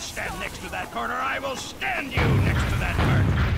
stand next to that corner. I will stand you next to that corner.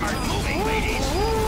cart moving, ladies!